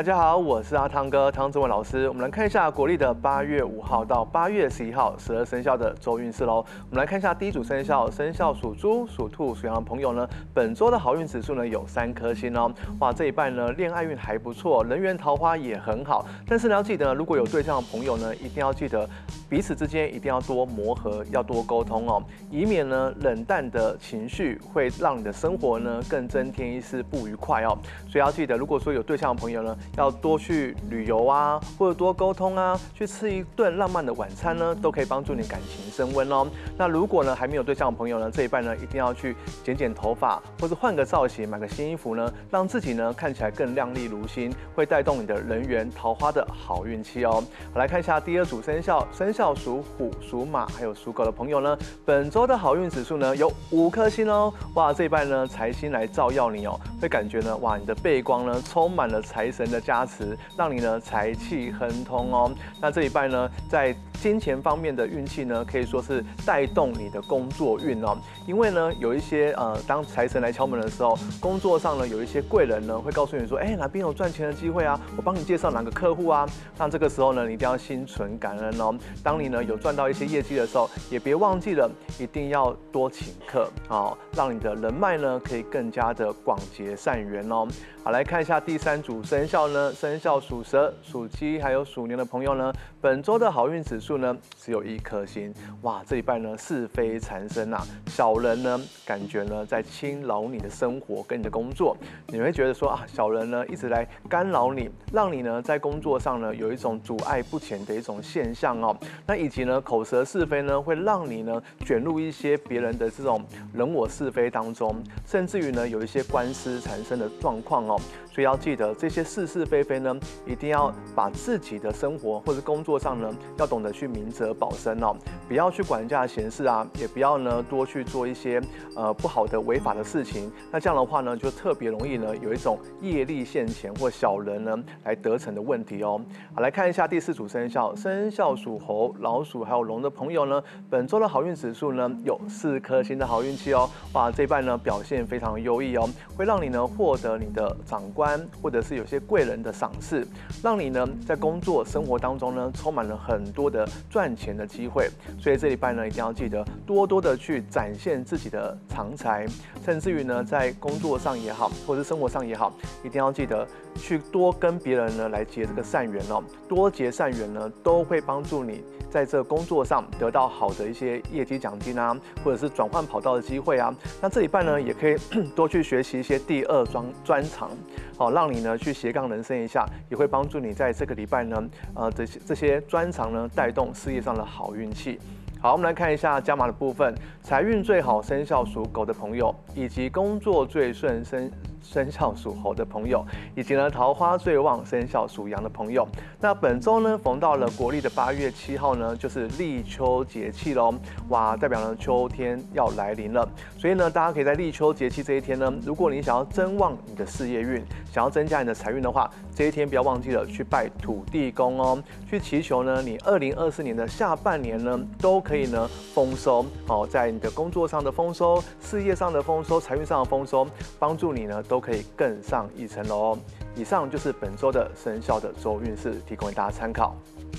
大家好，我是阿汤哥汤志文老师。我们来看一下国历的八月五号到八月十一号十二生肖的周运势喽。我们来看一下第一组生肖，生肖属猪、属兔、属羊的朋友呢，本周的好运指数呢有三颗星哦。哇，这一半呢恋爱运还不错，人缘桃花也很好。但是呢要记得，如果有对象的朋友呢，一定要记得彼此之间一定要多磨合，要多沟通哦，以免呢冷淡的情绪会让你的生活呢更增添一丝不愉快哦。所以要记得，如果说有对象的朋友呢，要多去旅游啊，或者多沟通啊，去吃一顿浪漫的晚餐呢，都可以帮助你感情升温哦。那如果呢还没有对象的朋友呢，这一半呢一定要去剪剪头发，或者换个造型，买个新衣服呢，让自己呢看起来更靓丽如新，会带动你的人缘桃花的好运气哦。好，来看一下第二组生肖，生肖属虎、属马还有属狗的朋友呢，本周的好运指数呢有五颗星哦。哇，这一拜呢财星来照耀你哦，会感觉呢哇你的背光呢充满了财神的。加持，让你呢财气亨通哦。那这一拜呢，在金钱方面的运气呢，可以说是带动你的工作运哦。因为呢，有一些呃，当财神来敲门的时候，工作上呢，有一些贵人呢，会告诉你说，哎，哪边有赚钱的机会啊？我帮你介绍哪个客户啊？那这个时候呢，你一定要心存感恩哦。当你呢有赚到一些业绩的时候，也别忘记了，一定要多请客啊，让你的人脉呢可以更加的广结善缘哦。好，来看一下第三组生肖呢，生肖属蛇、属鸡还有属牛的朋友呢，本周的好运指数呢只有一颗星。哇，这一半呢是非缠身呐，小人呢感觉呢在侵扰你的生活跟你的工作，你会觉得说啊，小人呢一直来干扰你，让你呢在工作上呢有一种阻碍不前的一种现象哦。那以及呢口舌是非呢会让你呢卷入一些别人的这种人我是非当中，甚至于呢有一些官司缠身的状况哦。所以要记得这些是是非非呢，一定要把自己的生活或者工作上呢，要懂得去明哲保身哦，不要去管人家闲事啊，也不要呢多去做一些呃不好的违法的事情。那这样的话呢，就特别容易呢有一种业力现前或小人呢来得逞的问题哦。好，来看一下第四组生肖，生肖属猴、老鼠还有龙的朋友呢，本周的好运指数呢有四颗星的好运气哦。哇，这一半呢表现非常优异哦，会让你呢获得你的。长官或者是有些贵人的赏识，让你呢在工作生活当中呢充满了很多的赚钱的机会。所以这礼拜呢一定要记得多多的去展现自己的长才，甚至于呢在工作上也好，或者是生活上也好，一定要记得去多跟别人呢来结这个善缘哦。多结善缘呢都会帮助你在这工作上得到好的一些业绩奖金啊，或者是转换跑道的机会啊。那这礼拜呢也可以多去学习一些第二专专长。好，让你呢去斜杠人生一下，也会帮助你在这个礼拜呢，呃，这些这些专长呢，带动事业上的好运气。好，我们来看一下加码的部分，财运最好生肖属狗的朋友，以及工作最顺生。生肖属猴的朋友，以及呢桃花最旺生肖属羊的朋友，那本周呢逢到了国历的八月七号呢，就是立秋节气喽，哇，代表呢秋天要来临了，所以呢大家可以在立秋节气这一天呢，如果你想要增旺你的事业运，想要增加你的财运的话，这一天不要忘记了去拜土地公哦，去祈求呢你二零二四年的下半年呢都可以呢丰收。哦，在你的工作上的丰收、事业上的丰收、财运上的丰收，帮助你呢。都可以更上一层楼哦。以上就是本周的生肖的周运势，提供给大家参考。